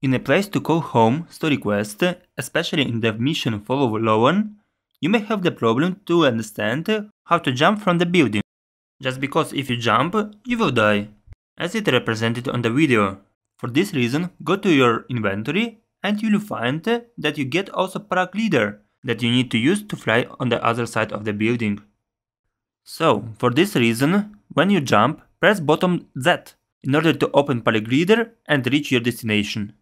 In a place to call home story quest, especially in the mission Follow Lowen, you may have the problem to understand how to jump from the building, just because if you jump, you will die, as it represented on the video. For this reason, go to your inventory and you'll find that you get also paraglider that you need to use to fly on the other side of the building. So, for this reason, when you jump, press bottom Z in order to open paraglider and reach your destination.